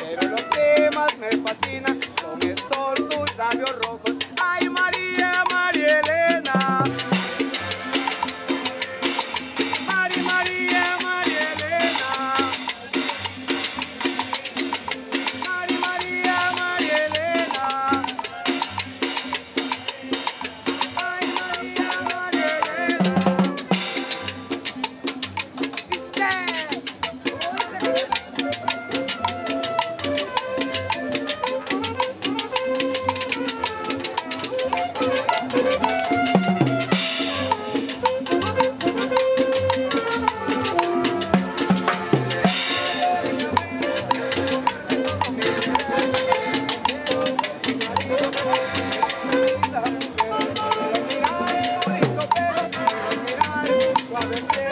pero los que más me fascinan son esos tus labios rojos. verte.